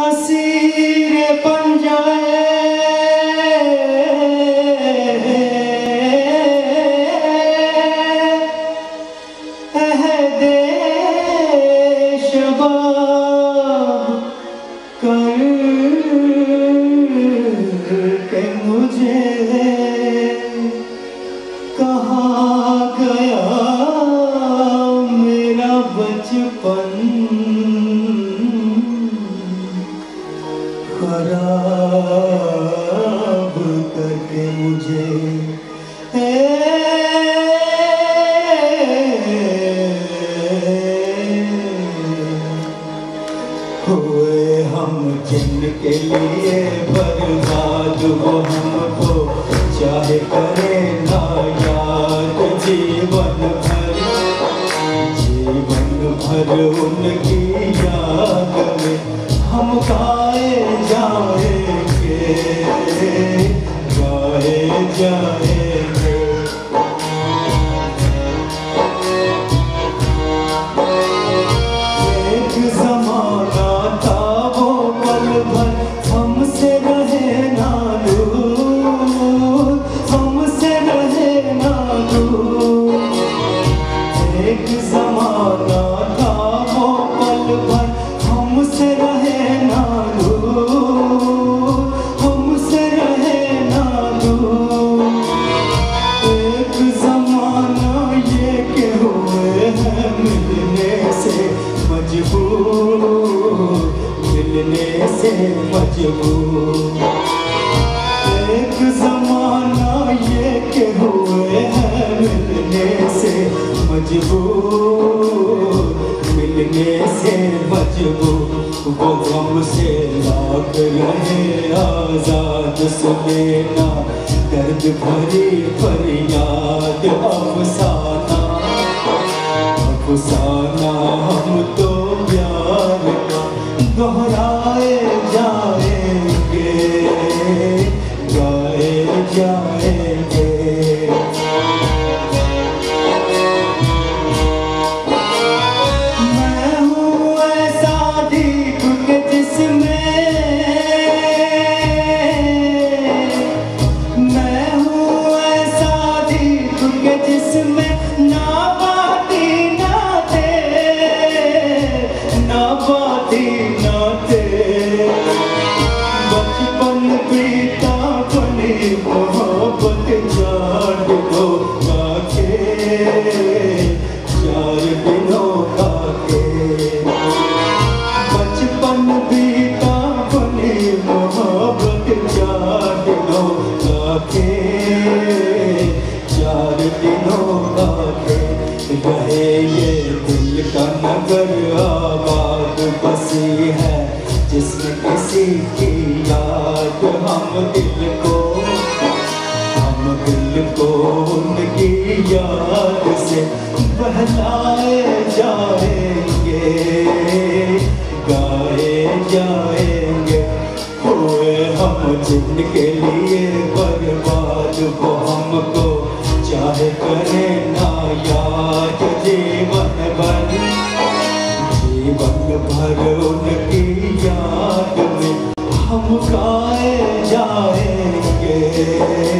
اسیر بن جائے۔ کر مجھے کہاں گیا میرا بچپن خراب کر کے مجھے۔ ہوئے ہم جن کے لیے برباد وہ ہم کو، چاہے کرے نا یاد جیون بھر۔ جیون بھر ان کی یاد ہم گائے جائیں گے گائے جائیں سے مجبور ایک زمانہ یہ کہ ہوئے ہیں ملنے سے مجبور ملنے سے مجبور وہ غم سے لاکھ رہے آزاد سنینا درد بھری فریاد افسانہ افسانہ ہم چار دنوں کا بچپن بیتا بنی محبت چار دنوں کا چار دنوں کا رہے یہ دل کا نگر آباد بسی ہے جس میں کسی کی یاد ہم دل کو دل کو ان کی یاد سے بہلائے جائیں گے، گائے جائیں گے۔ ہوئے ہم جن کے لیے برباد، وہ ہم کو چاہے کریں نا یاد۔ جیون بن، جیون بھر ان کی یاد میں ہم گائے جائیں گے۔